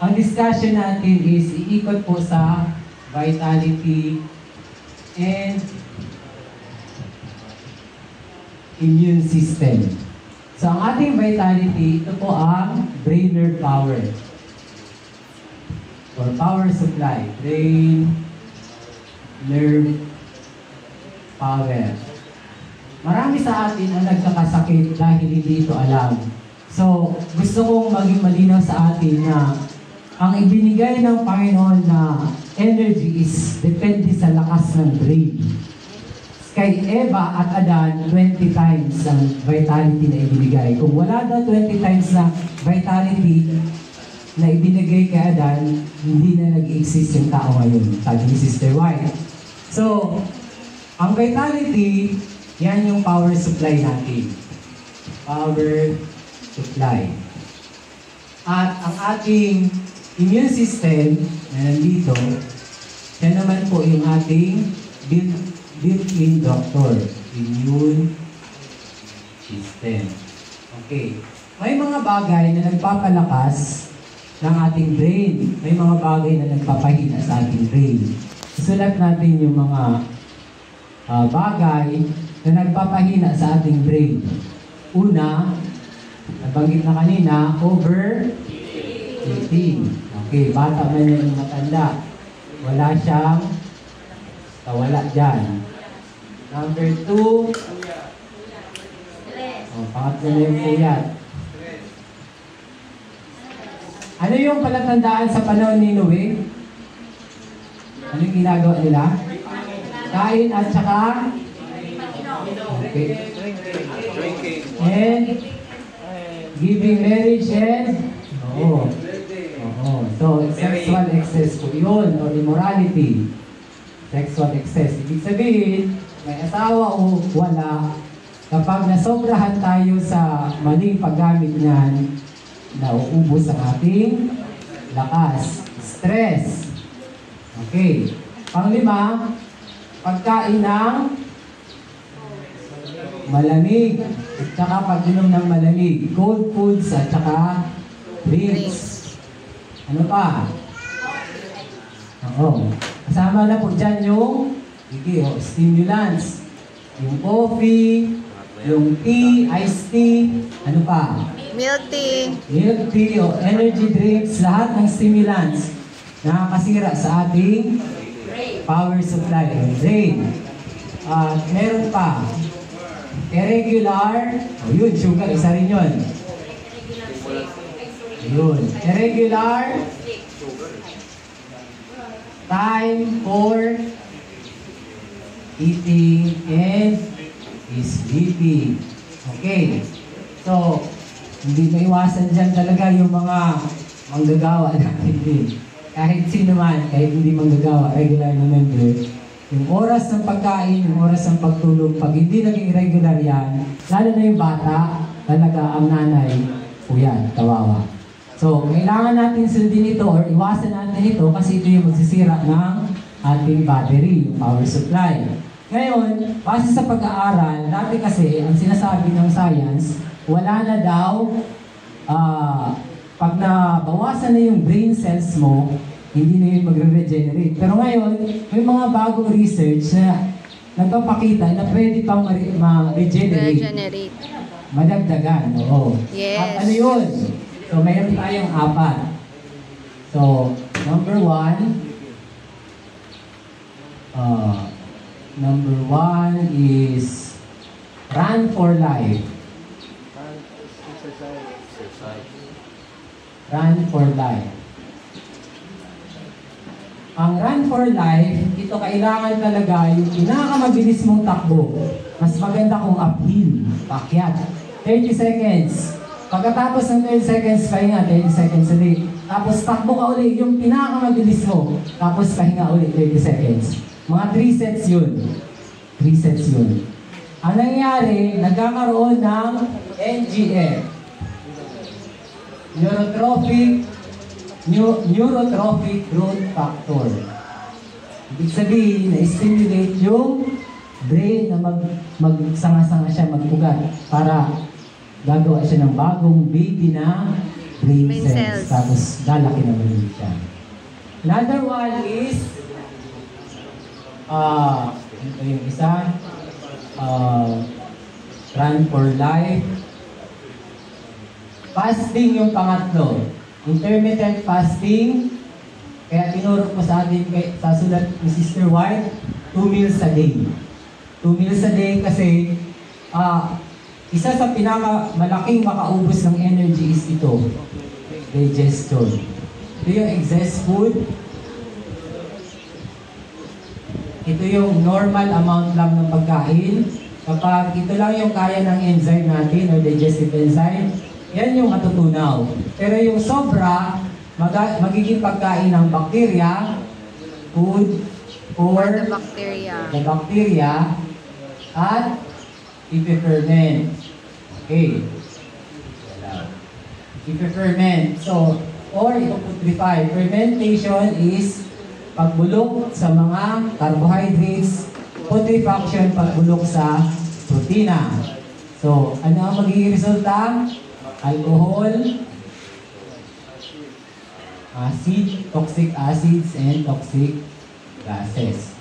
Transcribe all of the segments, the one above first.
ang discussion natin is iikot po sa vitality and immune system. So ang ating vitality, ito po ang brain nerve power. Or power supply. Brain nerve power. Marami sa atin ang nagkakasakit dahil hindi ito alam. So, gusto kong maging malinaw sa atin na ang ibinigay ng Panginoon na energy is depende sa lakas ng brain. Kay Eva at Adan, 20 times ang vitality na ibinigay. Kung wala daw 20 times na vitality na ibinigay kay Adan, hindi na nag-exist yung tao ngayon, sabi ni Sister White. So, ang vitality, yan yung power supply natin. Power supply. At ang ating immune system na nandito, yan naman po yung ating built, built-in doctor. Immune system. Okay. May mga bagay na nagpapalakas ng ating brain. May mga bagay na nagpapahina sa ating brain. Isulat natin yung mga ah, bagay na nagpapahina sa ating brain. Una, nabanggit na kanina, over 18. Okay, bata man yung matanda. Wala siyang kawala dyan. Number two, oh, pangatlo na yung puyat. Ano yung palatandaan sa panahon ni Noe? Ano yung ginagawa nila? Kain at saka Okay. And giving marriage and. So, sexual excess po yun or immorality. Sexual excess. Ibig sabihin, may asawa o wala, kapag nasobrahan tayo sa maling paggamit niyan, nauubos ang ating lakas. Stress. Okay. Panglima, pagkain ng malamig. At saka pag-inom ng malamig. Cold foods at saka drinks. Ano pa? Oo. Kasama na po dyan yung sige, oh, stimulants. Yung coffee, yung tea, iced tea, ano pa? Milk tea. Milk tea o energy drinks, lahat ng stimulants nakakasira sa ating power supply o brain. At meron pa, irregular, o yun, sugar, isa rin yun. Yun, irregular time for eating and sleeping. Okay. So, hindi maiwasan dyan talaga yung mga manggagawa natin din. Kahit sino man, kahit hindi manggagawa, regular na member, yung oras ng pagkain, yung oras ng pagtulog, pag hindi naging regular yan, lalo na yung bata, talaga ang nanay, o yan, kawawa. So, kailangan natin sundin ito or iwasan natin ito kasi ito yung magsisira ng ating battery, yung power supply. Ngayon, base sa pag-aaral, dati kasi, ang sinasabi ng science, wala na daw, ah, pag nabawasan na yung brain cells mo, hindi na yun magre-regenerate. Pero ngayon, may mga bagong research na nagpapakita na pwede pang ma- ma-regenerate. Regenerate. Madagdagan, oo. Yes. At ano yun? So, mayroon tayong apat. So, number one, uh, number one is run for life. Run for life. Ang run for life, ito kailangan talaga yung pinakamabilis mong takbo. Mas maganda kung uphill, pakyat. 30 seconds. Pagkatapos ng 30 seconds, pahinga, 30 seconds ulit. Tapos takbo ka ulit, yung pinakamabilis mo. Tapos pahinga ulit, 30 seconds. Mga 3 sets yun. 3 sets yun. Ang nangyari, nagkakaroon ng NGF. Neurotrophic Neu- neurotrophic growth factor. Ibig sabihin, na-stimulate yung brain na mag, magsanga-sanga siya, magpugat para gagawa siya ng bagong baby na brain, Brain cells. cells. Tapos lalaki naman yun siya. Another one is, ah, ito yung isa, ah, Run for Life. Fasting yung pangatlo. Intermittent fasting. Kaya tinuro ko sa atin kay, sa sulat ni Sister White, 2 meals a day. 2 meals a day kasi ah isa sa pinaka malaking makaubos ng energy is ito, digestion. Ito yung excess food. Ito yung normal amount lang ng pagkain. Kapag ito lang yung kaya ng enzyme natin o digestive enzyme, yan yung matutunaw. Pero yung sobra, maga- magiging pagkain ng bacteria, food, or The bacteria. the bacteria at ipiferment. Okay. Ipiferment. So, or ipuputrefy. Fermentation is pagbulok sa mga carbohydrates, putrefaction pagbulok sa protina. So, ano ang magiging resulta? Alcohol, acid, toxic acids, and toxic gases.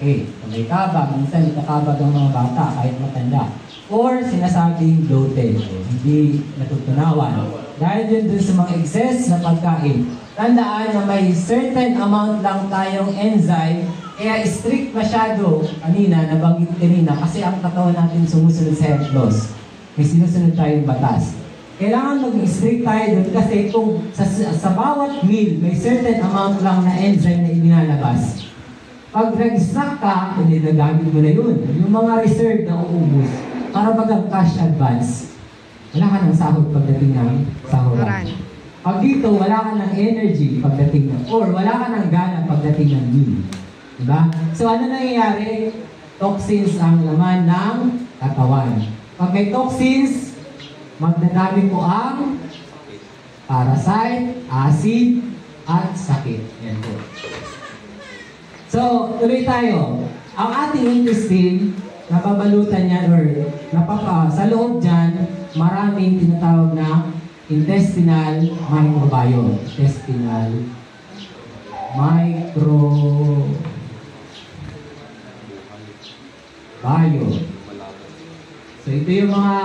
Okay, kung may kabag, minsan nakakabag ang mga bata kahit matanda. Or sinasabing bloated, hindi natutunawan. Dahil yun dun sa mga excess na pagkain. Tandaan na may certain amount lang tayong enzyme, kaya strict masyado, kanina, nabanggit kanina, kasi ang katawan natin sumusunod sa health laws. May sinusunod tayong batas. Kailangan maging strict tayo dun kasi kung sa, sa bawat meal, may certain amount lang na enzyme na inilalabas. Pag nag-snack ka, hindi nagamit mo na yun. Yung mga reserve na uubos, para bagang cash advance, wala ka ng sahod pagdating ng sahuran. Pag dito, wala ka ng energy pagdating ng, or wala ka ng gana pagdating ng meal. Diba? So ano nangyayari? Toxins ang laman ng katawan. Pag may toxins, magdadami po ang parasite, acid, at sakit. Yan po. So, tuloy tayo. Ang ating intestine, nababalutan yan or napapa, sa loob dyan, maraming tinatawag na intestinal microbiome. Intestinal microbiome. So, ito yung mga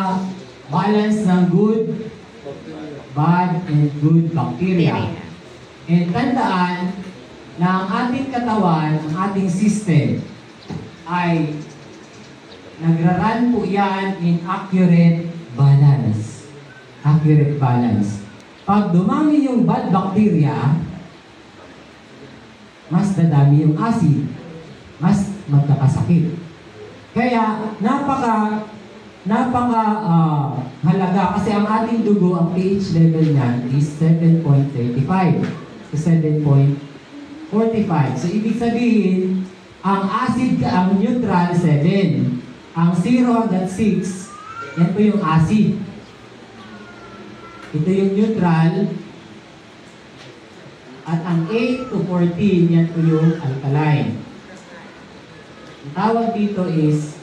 balance ng good, bad, and good bacteria. And tandaan na ang ating katawan, ang ating system, ay nagraran po yan in accurate balance. Accurate balance. Pag dumami yung bad bacteria, mas dadami yung acid, mas magkakasakit. Kaya napaka napaka ah, halaga kasi ang ating dugo, ang pH level niyan is 7.35 to 7.45. So ibig sabihin, ang acid, ang neutral 7. Ang 0 hanggang 6, yan po yung acid. Ito yung neutral. At ang 8 to 14, yan po yung alkaline. Ang tawag dito is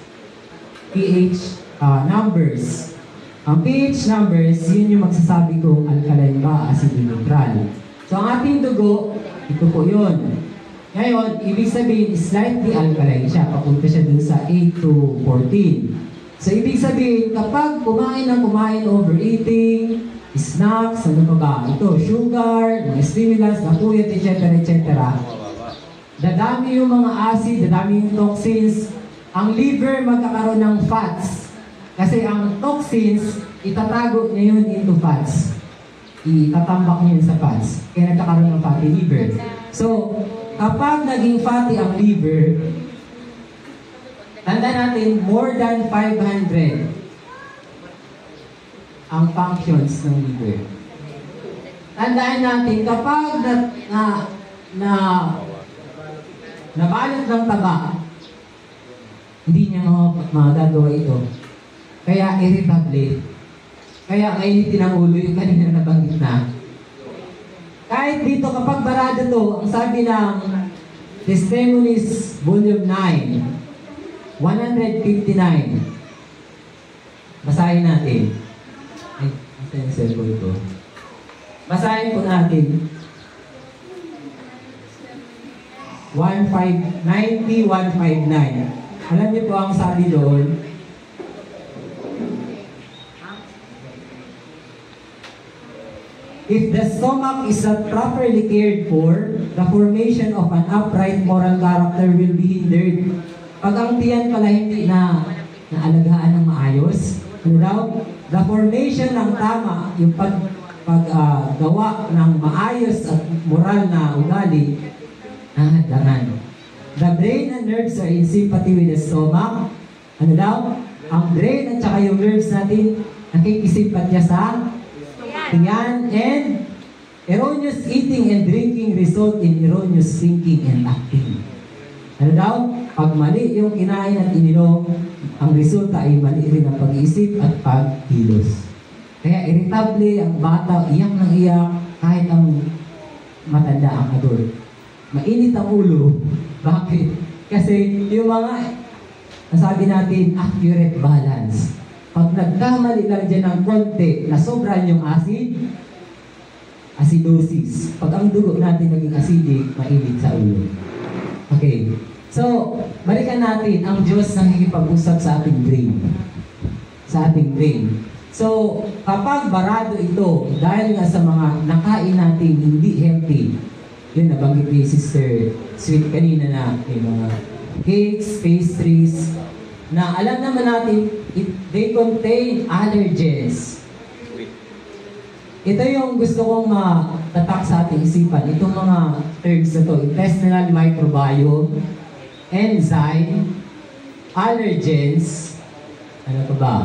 pH ah, numbers. Ang pH numbers, yun yung magsasabi kung alkaline ba, acid neutral. So ang ating dugo, ito po yun. Ngayon, ibig sabihin, slightly alkaline siya. Papunta siya dun sa 8 to 14. So ibig sabihin, kapag kumain ng kumain overeating, snacks, ano pa ba? Ito, sugar, mga stimulants, napuyat, etc. etc. Dadami yung mga acid, dadami yung toxins. Ang liver magkakaroon ng fats. Kasi ang toxins, itatago niya yun into fats. Itatambak niya sa fats. Kaya nagkakaroon ng fatty liver. So, kapag naging fatty ang liver, tanda natin, more than 500 ang functions ng liver. Tandaan natin, kapag na, na, na nabalot ng taba, hindi niya magagawa ito. Kaya irritable. Kaya mainitin ang ulo yung kanina nabanggit na. Kahit dito kapag barado to, ang sabi ng Testimonies Volume 9, 159. Basahin natin. Ay, ito yung cellphone ko. Basahin po natin. 159, 159. Alam niyo po ang sabi doon, If the stomach is not properly cared for, the formation of an upright moral character will be hindered. Pag ang tiyan pala hindi na naalagaan ng maayos, daw? The formation ng tama, yung pag paggawa ng maayos at moral na ugali, nahadlangan. The brain and nerves are in sympathy with the stomach. Ano daw? Ang brain at saka yung nerves natin, nakikisimpatya sa tiyan and erroneous eating and drinking result in erroneous thinking and acting. Ano daw? Pag mali yung kinain at ininom, ang resulta ay mali rin ang pag-iisip at pagkilos. Kaya irritable ang bata, iyak ng iyak, kahit ang matanda ang adult. Mainit ang ulo. Bakit? Kasi yung mga, nasabi natin, accurate balance. Pag nagkamali lang dyan ng konti na sobra yung acid, acidosis. Pag ang dugo natin naging acidic, mainit sa ulo. Okay. So, balikan natin ang Diyos nang hikipag-usap sa ating brain. Sa ating brain. So, kapag barado ito, dahil nga sa mga nakain natin hindi healthy, yun nabanggit ni Sister Sweet kanina na may mga cakes, pastries, na alam naman natin, it, they contain allergens. Ito yung gusto kong matatak sa ating isipan. Itong mga terms na to, intestinal microbiome, enzyme, allergens, ano pa ba?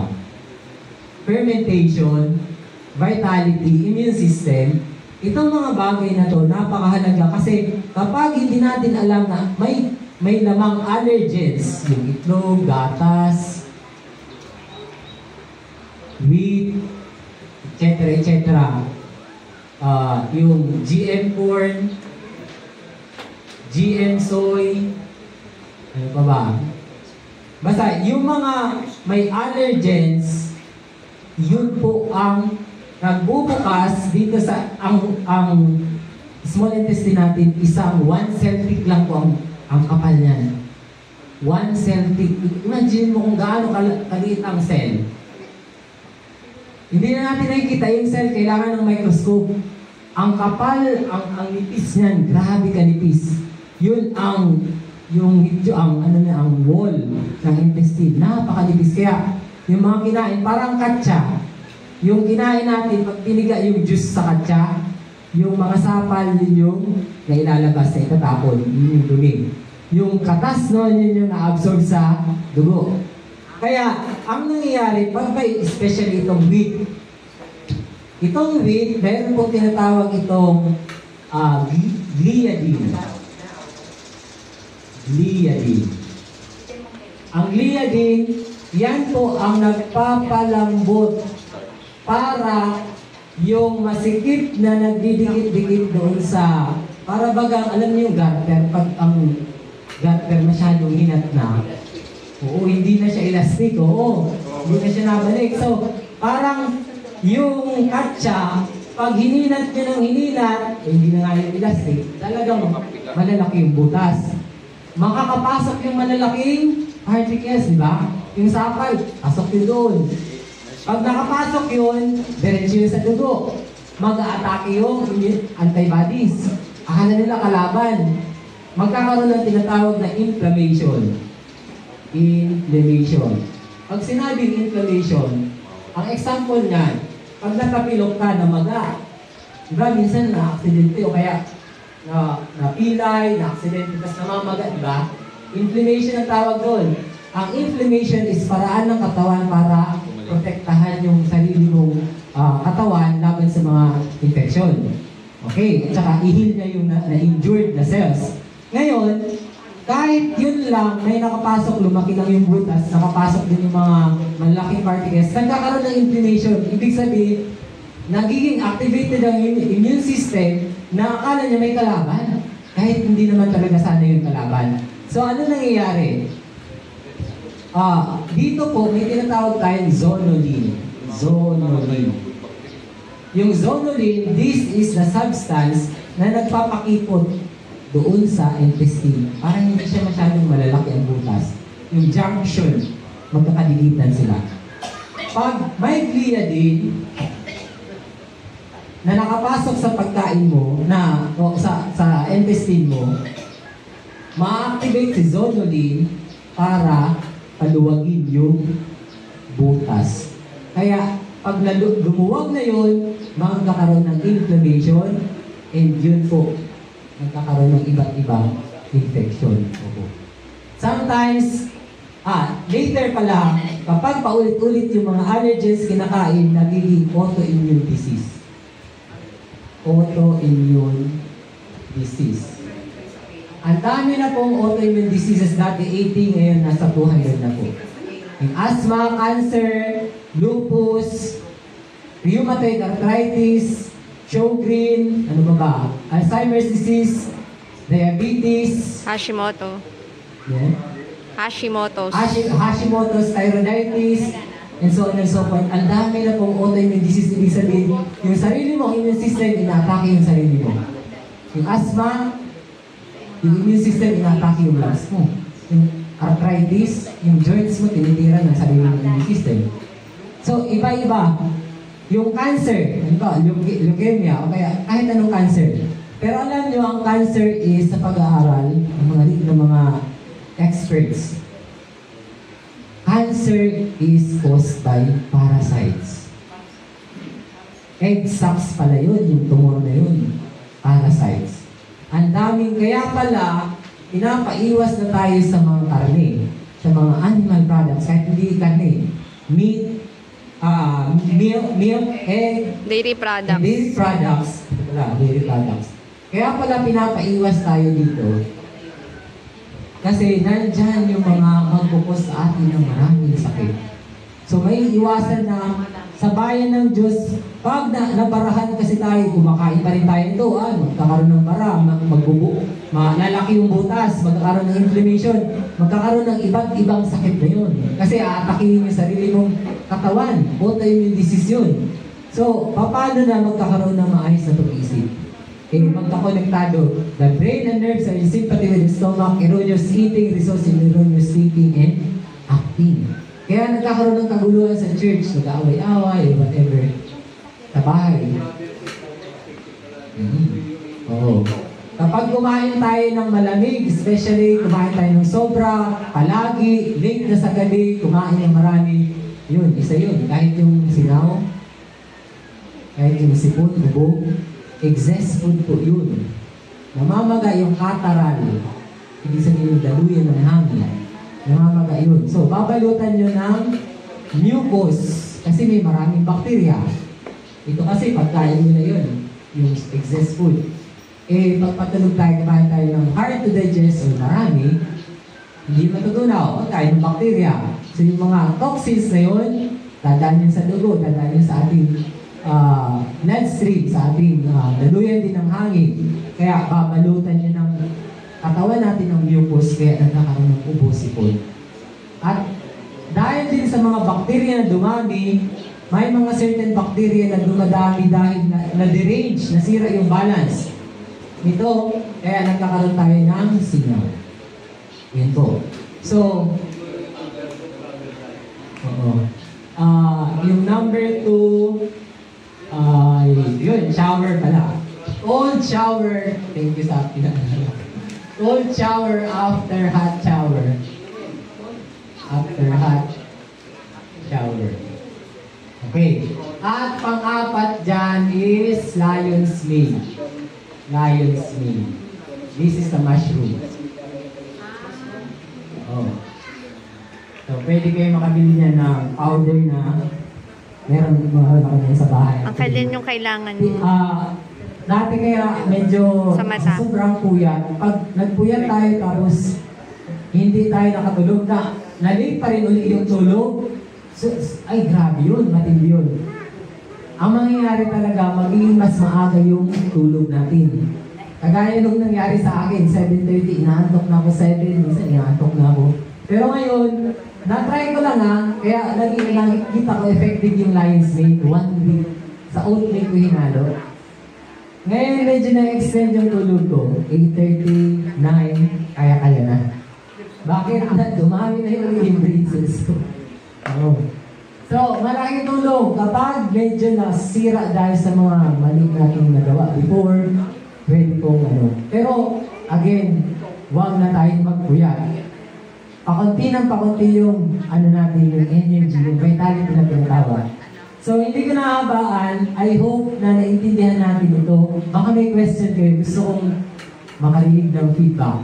Fermentation, vitality, immune system, itong mga bagay na to, napakahalaga kasi kapag hindi natin alam na may may lamang allergens, yung itlog, gatas, wheat, etc. etc. Uh, yung GM corn, GM soy, ano pa ba? Basta, yung mga may allergens, yun po ang nagbubukas dito sa ang ang small intestine natin isang one Celtic lang po ang, ang kapal niyan. One Celtic. Imagine mo kung gaano kal- kaliit ang cell. Hindi na natin nakikita yung cell, kailangan ng microscope. Ang kapal, ang, ang nipis niyan, grabe kanipis. Yun ang, yung, yung ang, ano na, ang wall ng intestine. Napakanipis. Kaya, yung mga kinain, parang katsa. Yung kinain natin, pag piniga yung juice sa katsa, yung mga sapal, yun yung nailalabas sa itatapon. Yun yung dumi. Yung katas noon, yun yung na-absorb sa dugo. Kaya, ang nangyayari, pag may especially itong wheat, itong wheat, meron pong tinatawag itong uh, gliadin. Gliadin. Ang gliadin, yan po ang nagpapalambot para yung masikip na nagdidikit-dikit doon sa, para bagang, alam niyo yung gutter, pag ang gutter masyadong hinat na, oo, hindi na siya elastic, oo, hindi na siya nabalik. So, parang yung katsa, pag hininat niya ng hininat, eh, hindi na nga yung elastic, talagang malalaki yung butas. Makakapasok yung malalaking particles, di ba? Yung sapal, pasok yun doon. Pag nakapasok yun, diretso sa dugo. Mag-aatake yung antibodies. Akala nila kalaban. Magkakaroon ng tinatawag na inflammation. Inflammation. Pag sinabing inflammation, ang example niyan, pag natapilok ka na maga, di ba minsan na-aksidente o kaya na napilay, na-aksidente, tapos namamaga, di? Inflammation ang tawag doon. Ang inflammation is paraan ng katawan para protektahan yung sarili mong ah, katawan laban sa mga infeksyon. Okay, at saka i-heal niya yung na- na-injured na cells. Ngayon, kahit yun lang, may nakapasok, lumaki lang yung butas, nakapasok din yung mga malaking particles, nagkakaroon ng inflammation. Ibig sabihin, nagiging activated ang im- immune system na akala niya may kalaban. Kahit hindi naman talaga sana yung kalaban. So ano nangyayari? Ah, dito po may tinatawag tayong zonulin. Zonulin. Yung zonulin, this is the substance na nagpapakipot doon sa intestine para hindi siya masyadong malalaki ang butas. Yung junction, magkakadilitan sila. Pag may gliadin na nakapasok sa pagkain mo, na o sa, sa intestine mo, ma-activate si zonulin para paluwagin yung butas. Kaya, pag lumuwag na yun, magkakaroon ng inflammation and yun po, nagkakaroon ng iba't ibang infection. Sometimes, ah, later pala, kapag paulit-ulit yung mga allergens kinakain, nagiging autoimmune disease. Autoimmune disease. Ang dami na pong autoimmune diseases dati 80, ngayon nasa 200 na po. Yung asthma, cancer, lupus, rheumatoid arthritis, Sjogren, ano ba ba? Alzheimer's disease, diabetes, Hashimoto. yeah. Hashimoto's. Hashi- Hashimoto's thyroiditis, and so on and so forth. Ang dami na pong autoimmune disease. Ibig sabihin, yung sarili mo, immune system, inaatake yung sarili mo. Yung asthma, yung immune system, inaatake yung lungs mo. Yung arthritis, yung joints mo, tinitira ng sarili ng immune system. So, iba-iba. Yung cancer, ba, leuke- leukemia, o kaya kahit anong cancer. Pero alam nyo, ang cancer is sa pag-aaral ng mga, ng mga experts. Cancer is caused by parasites. Egg sacs pala yun, yung tumor na yun. Parasites. Ang daming, kaya pala, pinapaiwas na tayo sa mga karne, sa mga animal products, kahit hindi karne. Meat, ah milk, milk, egg, Dairy products. dairy products. Wala, dairy products. Kaya pala pinapaiwas tayo dito. Kasi nandyan yung mga magpupos sa atin ng maraming sakit. So may iwasan na sa bayan ng Diyos, pag na, nabarahan kasi tayo, kumakain pa rin tayo ito, ah, magkakaroon ng bara, mag- magbubu, malalaki yung butas, magkakaroon ng inflammation, magkakaroon ng iba't ibang sakit na yun. Kasi aatakihin yung sarili mong katawan, autoimmune disease yun. So, paano na magkakaroon ng maayos na pag-isip? Eh, magkakonektado. The brain and nerves are in sympathy with the stomach, erroneous eating results in erroneous thinking and acting. Kaya nagkakaroon ng kaguluhan sa church, nag-aaway-away, whatever. Sa bahay. Mm. Oo. Kapag kumain tayo ng malamig, especially kumain tayo ng sobra, palagi, late na sa gabi, kumain ng marami, yun, isa yun. Kahit yung sinaw, kahit yung sipon, bubog, excess food po yun. Namamaga yung kataral. Ibig sabihin yung daluyan ng hangin. Namamaga yun. So, babalutan nyo ng mucus kasi may maraming bakterya. Ito kasi pagkain nyo na yun, yung excess food. Eh, pag patulog tayo, kumain tayo ng hard to digest o marami, hindi matutunaw, o ng bakterya. So yung mga toxins na yun, dadaan sa dugo, dadaan sa ating uh, bloodstream, sa ating uh, daluyan din ng hangin. Kaya babalutan yun ng katawan natin ng mucus, kaya nagkakaroon ng ubo sipon. At dahil din sa mga bakterya na dumami, may mga certain bacteria na dumadami dahil na, na-derange, nasira yung balance. Ito, kaya nagkakaroon tayo ng singaw. Yan po. So, oo. Ah, yung number two, ay, yun, shower pala. Cold shower, thank you sa pinag- Cold shower after hot shower. After hot shower. Okay. At pang-apat dyan is lion's mane. Lion's mane. This is the mushroom. Oh. So, pwede kayo makabili niya ng powder na meron mga sa bahay. Ang kailan yung kailangan Di- mo? Dati kaya medyo sobrang puyat. Pag nagpuyat tayo tapos hindi tayo nakatulog na nalate pa rin uli yung tulog, so, ay grabe yun, matindi yun. Ang mangyayari talaga, magiging mas maaga yung tulog natin. Kagaya nung nangyari sa akin, 7.30, inaantok na ako 7, minsan inaantok na ako. Pero ngayon, na-try ko lang ha, kaya naging nakikita ko effective yung Lion's Mane, one week. Sa oatmeal ko hinalo. Ngayon medyo na-extend yung tulog ko. 8.39, kaya-kaya na. Bakit? Na, dumami na yung embraces ko. Oo. So, malaking tulong kapag medyo nasira dahil sa mga mali nating nagawa before, pwede kong ano. Pero, again, huwag na tayong magpuyat. Pakunti ng pakunti yung ano natin, yung energy, yung vitality na tinatawag. So, hindi ko nahabaan. I hope na naintindihan natin ito. Baka may question kayo. Gusto kong makarinig ng feedback.